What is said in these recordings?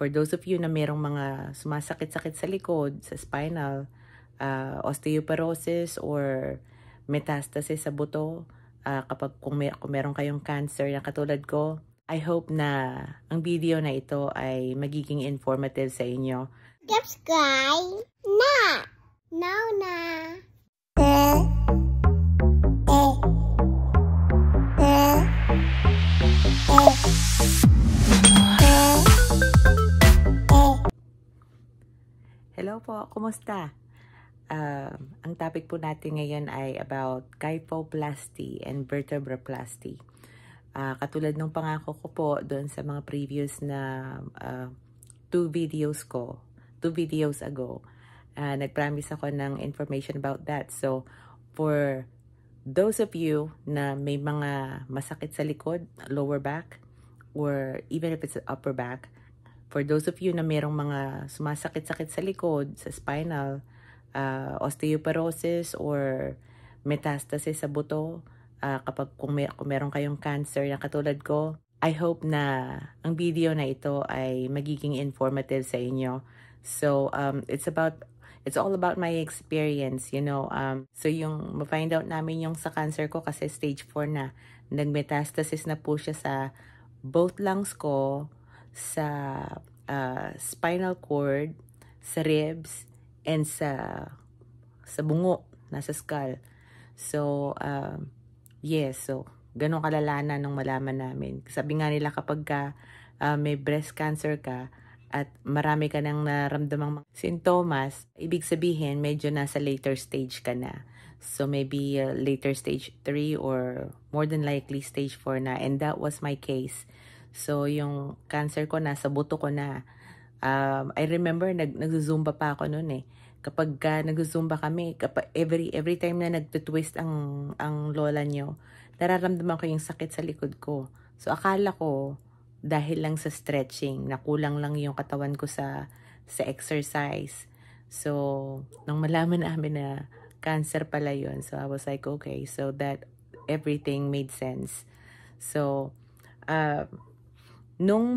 for those of you na merong mga sumasakit-sakit sa likod, sa spinal, uh, osteoporosis or metastasis sa buto, uh, kapag kung, may, kung meron kayong cancer na katulad ko, I hope na ang video na ito ay magiging informative sa inyo. Subscribe na! Now na! Hello po, kumusta? Uh, ang topic po natin ngayon ay about kyphoplasty and vertebraplasty. Uh, katulad ng pangako ko po doon sa mga previous na uh, two videos ko, two videos ago, uh, nag-promise ako ng information about that. So, for those of you na may mga masakit sa likod, lower back, or even if it's upper back, For those of you na merong mga sumasakit-sakit sa likod, sa spinal, uh, osteoporosis or metastasis sa buto, uh, kapag kung, may, kung meron kayong cancer na katulad ko, I hope na ang video na ito ay magiging informative sa inyo. So, um, it's about it's all about my experience, you know. Um, so, yung ma-find out namin yung sa cancer ko kasi stage 4 na. Nag-metastasis na po siya sa both lungs ko, sa uh, spinal cord, sa ribs, and sa sa bungo, nasa skull. So, uh, yes, so, ganun kalalana nung malaman namin. Sabi nga nila kapag ka, uh, may breast cancer ka, at marami ka nang naramdamang sintomas, ibig sabihin medyo nasa later stage ka na. So maybe uh, later stage 3 or more than likely stage 4 na. And that was my case. So, yung cancer ko nasa buto ko na. Um, I remember, nag, nag-zumba pa ako noon eh. Kapag uh, nag-zumba kami, kapag, every, every time na nag-twist ang, ang lola nyo, nararamdaman ko yung sakit sa likod ko. So, akala ko, dahil lang sa stretching, nakulang lang yung katawan ko sa, sa exercise. So, nung malaman namin na cancer pala yun, so I was like, okay, so that everything made sense. So, uh, Nung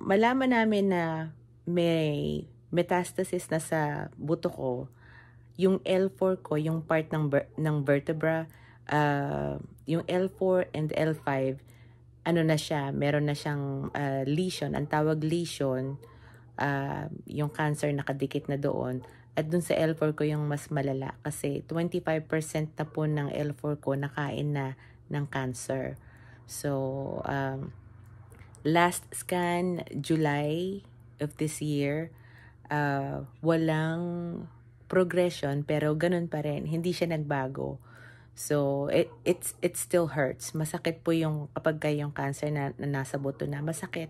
malaman namin na may metastasis na sa buto ko, yung L4 ko, yung part ng, ng vertebra, uh, yung L4 and L5, ano na siya, meron na siyang uh, lesion. Ang tawag lesion, uh, yung cancer nakadikit na doon. At dun sa L4 ko yung mas malala kasi 25% na po ng L4 ko nakain na ng cancer. So, um, last scan July of this year uh, walang progression pero ganun pa rin. Hindi siya nagbago. So it it's it still hurts. Masakit po yung kapag yung cancer na, na nasa buto na masakit.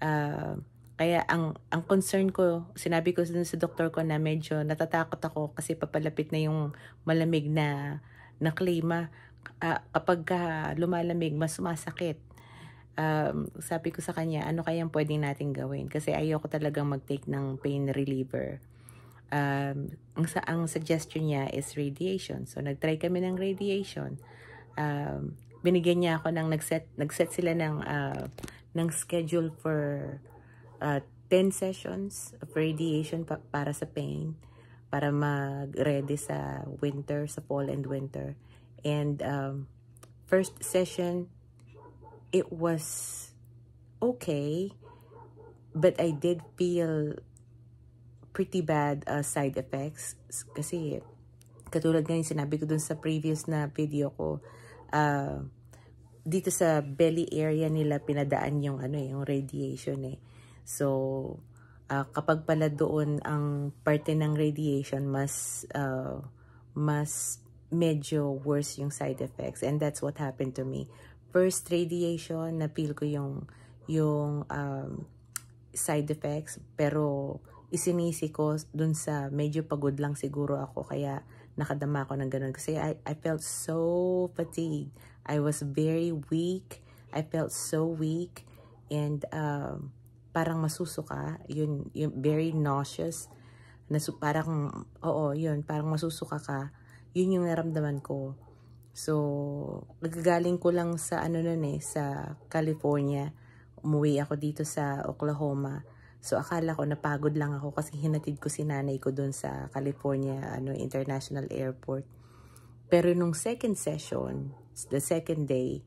Uh, kaya ang ang concern ko sinabi ko sa doktor ko na medyo natatakot ako kasi papalapit na yung malamig na na klima. Uh, kapag uh, lumalamig mas sumasakit um, sabi ko sa kanya, ano kayang pwedeng natin gawin? Kasi ayoko talagang mag-take ng pain reliever. Um, ang, sa, ang suggestion niya is radiation. So, nag-try kami ng radiation. Um, binigyan niya ako ng nag-set, nag-set sila ng, uh, ng schedule for uh, 10 sessions of radiation pa, para sa pain para mag-ready sa winter, sa fall and winter. And um, first session, it was okay, but I did feel pretty bad uh, side effects kasi katulad nga sinabi ko dun sa previous na video ko, uh, dito sa belly area nila pinadaan yung ano eh, yung radiation eh. So, uh, kapag pala doon ang parte ng radiation, mas uh, mas medyo worse yung side effects. And that's what happened to me first radiation, na feel ko yung, yung um, side effects. Pero isinisi ko dun sa medyo pagod lang siguro ako. Kaya nakadama ako ng ganun. Kasi I, I felt so fatigued. I was very weak. I felt so weak. And um, parang masusuka. Yun, yun, very nauseous. Nasu parang, oo, yun, parang masusuka ka. Yun yung naramdaman ko. So, nagagaling ko lang sa ano nun eh, sa California. Umuwi ako dito sa Oklahoma. So akala ko napagod lang ako kasi hinatid ko si nanay ko doon sa California ano International Airport. Pero nung second session, the second day,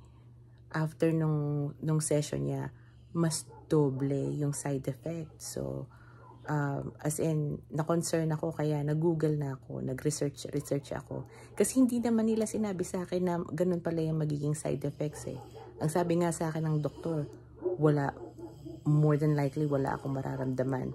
after nung, nung session niya, mas doble yung side effect. So, um, as in, na-concern ako kaya nag-google na ako, nag-research research ako. Kasi hindi naman nila sinabi sa akin na ganun pala yung magiging side effects eh. Ang sabi nga sa akin ng doktor, wala, more than likely wala akong mararamdaman.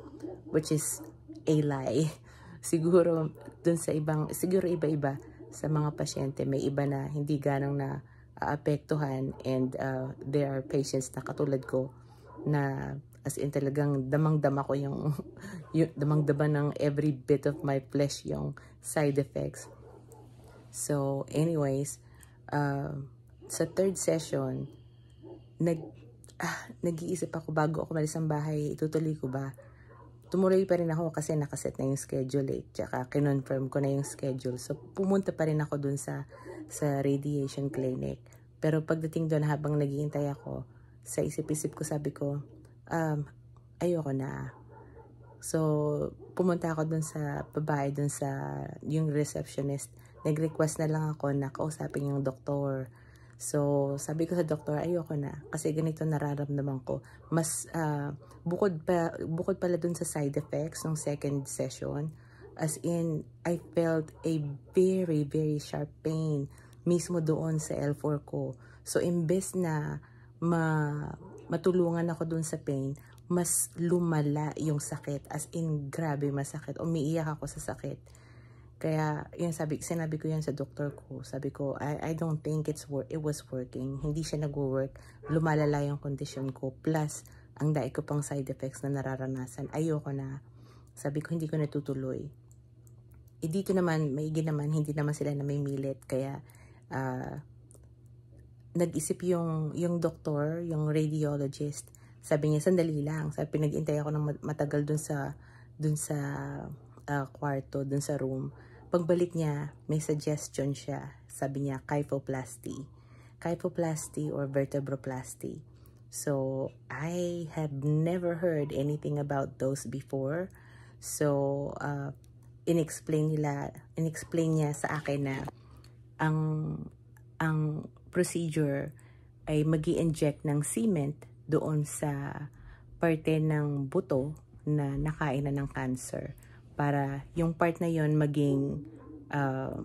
Which is a lie. Siguro, dun sa ibang, siguro iba-iba sa mga pasyente, may iba na hindi ganong na apektuhan and uh, there are patients na katulad ko na as in talagang damang-dama ko yung, yung damang-dama ng every bit of my flesh yung side effects. So, anyways, uh, sa third session, nag, ah, nag-iisip ako bago ako malis ng bahay, itutuloy ko ba? tumuloy pa rin ako kasi nakaset na yung schedule eh. Tsaka kinonfirm ko na yung schedule. So, pumunta pa rin ako dun sa, sa radiation clinic. Pero pagdating doon habang naghihintay ako, sa isip-isip ko sabi ko, um, ayoko na. So, pumunta ako dun sa babae, dun sa yung receptionist. Nag-request na lang ako na kausapin yung doktor. So, sabi ko sa doktor, ayoko na. Kasi ganito nararamdaman ko. Mas, uh, bukod, pa, bukod pala dun sa side effects ng second session, as in, I felt a very, very sharp pain mismo doon sa L4 ko. So, imbes na ma, matulungan ako doon sa pain, mas lumala yung sakit. As in, grabe masakit. Umiiyak ako sa sakit kaya, yun sabi, sinabi ko yan sa doktor ko. Sabi ko, I, I don't think it's work, it was working. Hindi siya nag-work. Lumalala yung kondisyon ko. Plus, ang dai ko pang side effects na nararanasan. Ayoko na. Sabi ko, hindi ko natutuloy. E dito naman, maigi naman, hindi naman sila na may milit. Kaya, uh, nag-isip yung, yung doktor, yung radiologist. Sabi niya, sandali lang. Sabi, pinag-intay ako ng matagal dun sa, dun sa uh, kwarto, dun sa room Pagbalik niya, may suggestion siya. Sabi niya, kyphoplasty. Kyphoplasty or vertebroplasty. So, I have never heard anything about those before. So, uh, inexplain nila, inexplain niya sa akin na ang ang procedure ay magi inject ng cement doon sa parte ng buto na nakain na ng cancer. Para yung part na yon maging uh,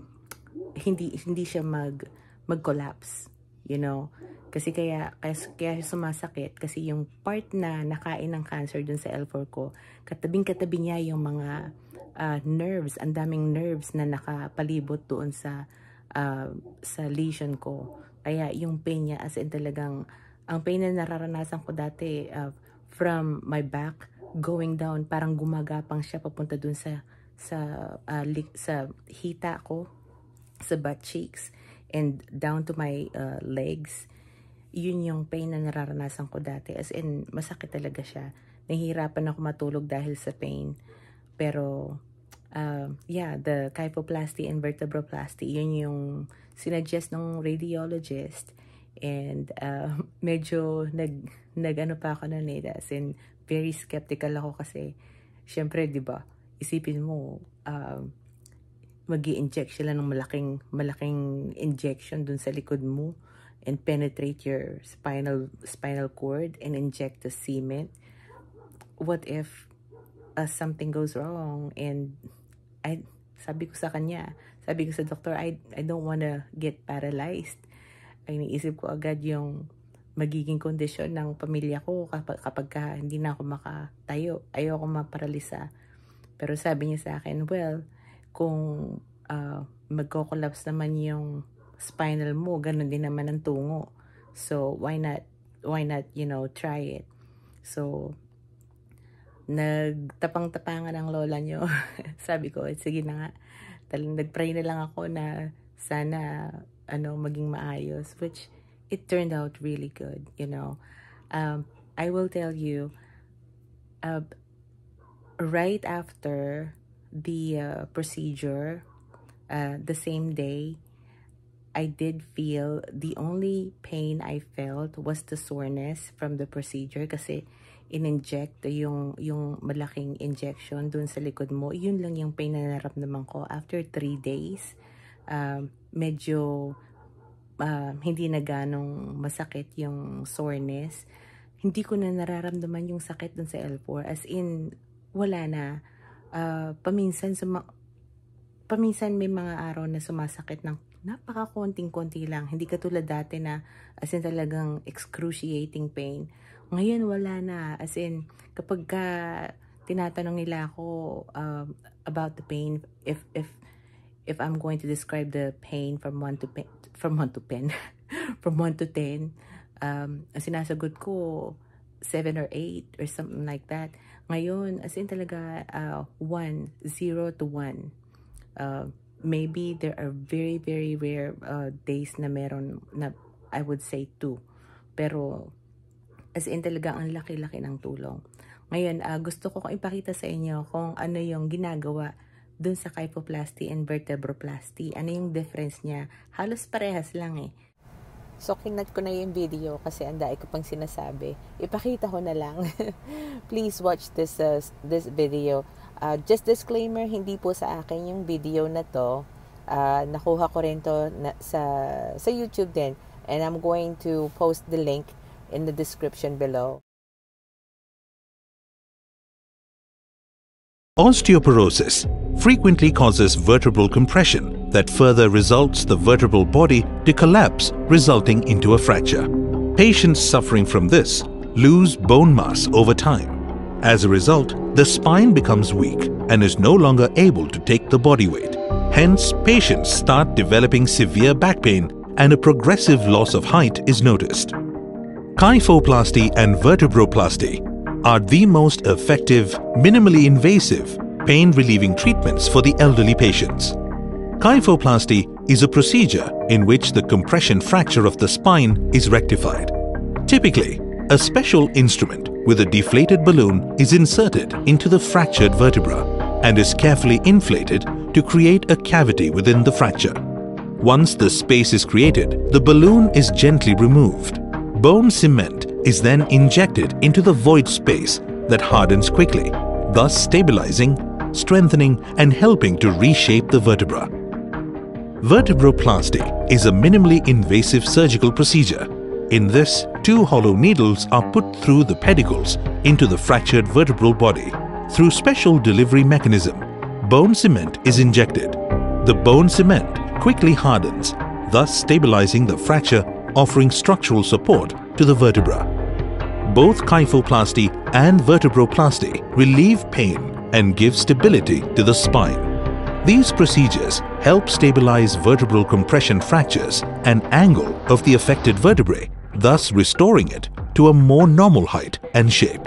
hindi hindi siya mag mag-collapse you know? Kasi kaya kaya, kaya sumasakit kasi yung part na nakain ng cancer dun sa L4 ko katabing katabi niya yung mga uh, nerves ang daming nerves na nakapalibot doon sa uh, sa lesion ko kaya yung pain niya as in talagang ang pain na nararanasan ko dati uh, from my back going down, parang gumagapang siya papunta dun sa sa uh, sa hita ko, sa butt cheeks and down to my uh, legs. Yun yung pain na nararanasan ko dati. As in, masakit talaga siya. Nahihirapan ako matulog dahil sa pain. Pero, uh, yeah, the kyphoplasty and vertebroplasty, yun yung sinuggest ng radiologist. And uh, medyo nag, nag ano pa ako nun eh, as in, very skeptical ako kasi, syempre, di ba, isipin mo, uh, um, mag inject sila ng malaking, malaking injection dun sa likod mo and penetrate your spinal, spinal cord and inject the cement. What if uh, something goes wrong and I, sabi ko sa kanya, sabi ko sa doktor, I, I don't wanna get paralyzed. Ay, naisip ko agad yung magiging kondisyon ng pamilya ko kapag, kapag ka hindi na ako makatayo. Ayoko maparalisa. Pero sabi niya sa akin, well, kung uh, magko-collapse naman yung spinal mo, ganun din naman ang tungo. So, why not, why not, you know, try it? So, nagtapang-tapangan ang lola nyo. sabi ko, sige na nga. Tal- nagpray na lang ako na sana ano maging maayos which it turned out really good, you know. Um, I will tell you, uh, right after the uh, procedure, uh, the same day, I did feel the only pain I felt was the soreness from the procedure kasi in-inject yung, yung malaking injection dun sa likod mo. Yun lang yung pain na naramdaman ko. After 3 days, uh, medyo uh, hindi na ganong masakit yung soreness. Hindi ko na nararamdaman yung sakit dun sa L4. As in, wala na. Uh, paminsan, suma paminsan may mga araw na sumasakit ng napaka konting-konti lang. Hindi katulad dati na as in talagang excruciating pain. Ngayon wala na. As in, kapag ka tinatanong nila ako uh, about the pain, if if if I'm going to describe the pain from 1 to pen, from 1 to 10, from 1 to 10, um, sinasagot ko 7 or 8 or something like that. Ngayon, as in talaga uh, 1, 0 to 1. Uh, maybe there are very, very rare uh, days na meron na I would say two. Pero as in talaga ang laki-laki ng tulong. Ngayon, uh, gusto ko kong ipakita sa inyo kung ano yung ginagawa dun sa kyphoplasty and vertebroplasty. Ano yung difference niya? Halos parehas lang eh. So, kinat ko na yung video kasi ang ko pang sinasabi. Ipakita ko na lang. Please watch this uh, this video. Uh, just disclaimer, hindi po sa akin yung video na to. Uh, nakuha ko rin to na, sa, sa YouTube din. And I'm going to post the link in the description below. Osteoporosis frequently causes vertebral compression that further results the vertebral body to collapse resulting into a fracture. Patients suffering from this lose bone mass over time. As a result, the spine becomes weak and is no longer able to take the body weight. Hence, patients start developing severe back pain and a progressive loss of height is noticed. Kyphoplasty and vertebroplasty are the most effective, minimally invasive, pain-relieving treatments for the elderly patients. Kyphoplasty is a procedure in which the compression fracture of the spine is rectified. Typically, a special instrument with a deflated balloon is inserted into the fractured vertebra and is carefully inflated to create a cavity within the fracture. Once the space is created, the balloon is gently removed. Bone cement is then injected into the void space that hardens quickly, thus stabilizing, strengthening and helping to reshape the vertebra. Vertebroplasty is a minimally invasive surgical procedure in this, two hollow needles are put through the pedicles into the fractured vertebral body. Through special delivery mechanism, bone cement is injected. The bone cement quickly hardens, thus stabilizing the fracture, offering structural support to the vertebra. Both kyphoplasty and vertebroplasty relieve pain and give stability to the spine. These procedures help stabilize vertebral compression fractures and angle of the affected vertebrae thus restoring it to a more normal height and shape.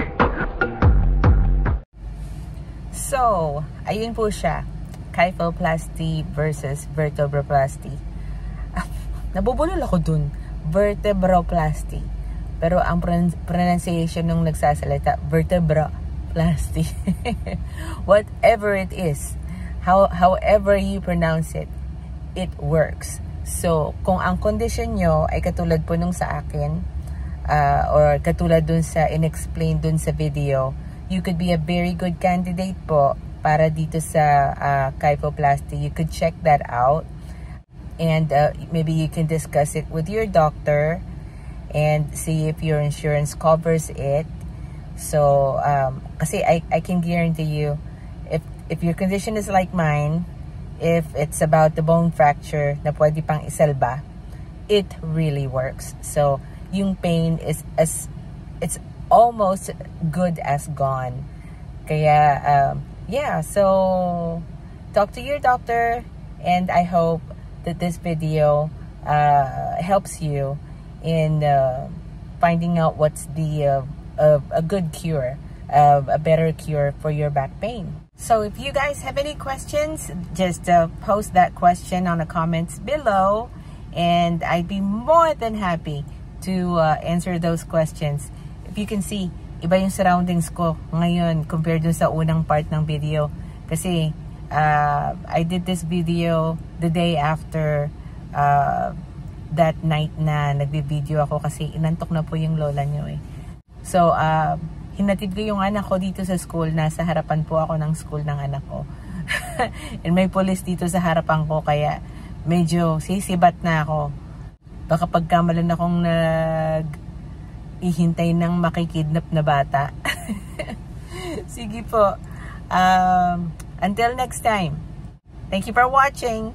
So, ayun po siya. Kyphoplasty versus vertebroplasty. Nabubulol ako dun. Vertebroplasty. Pero ang pronunciation nung nagsasalita, vertebroplasty. Whatever it is, how, however you pronounce it, it works. So, kung ang condition nyo ay katulad po nung sa akin, uh, or katulad dun sa in-explain dun sa video, you could be a very good candidate po para dito sa uh, kyphoplasty. You could check that out. And uh, maybe you can discuss it with your doctor and see if your insurance covers it. So, um, I, I can guarantee you, if, if your condition is like mine, if it's about the bone fracture na pwede pang isalba, it really works. So, yung pain is as it's almost good as gone. Kaya, um, yeah, so talk to your doctor and I hope that this video uh, helps you in uh, finding out what's the uh, a good cure, a better cure for your back pain. So if you guys have any questions, just uh, post that question on the comments below and I'd be more than happy to uh, answer those questions. If you can see, iba yung surroundings ko ngayon compared dun sa unang part ng video. Kasi uh, I did this video the day after uh, that night na nagbi-video ako kasi inantok na po yung lola nyo eh. So, uh, hinatid ko yung anak ko dito sa school. Nasa harapan po ako ng school ng anak ko. And may police dito sa harapan ko kaya medyo sisibat na ako. Baka pagkamalan akong nag ihintay ng makikidnap na bata. Sige po. Um, until next time. Thank you for watching.